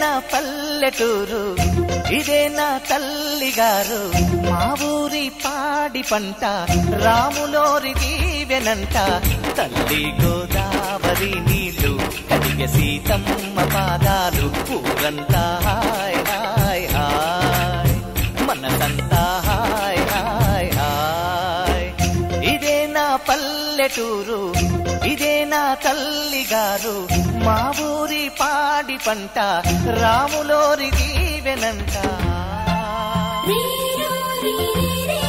నా పల్లెటూరు. ఇదే నా తల్లిగారు. మా ఊరి పాడి పంట రాములోరి దీవెనంట. తల్లి గోదావరి నీళ్ళు కడిగ సీతమ్మ పాదాలు. ఊరంతా హాయ్ హాయ్ హాయ్. మనసంతా హాయ్ హాయ్ హాయ్. ఇదే నా పల్లెటూరు. ఇదే నా తల్లి గారు మా ఊరి పాడి పంట రాములోరి దీవెనంట. రీరో రీరో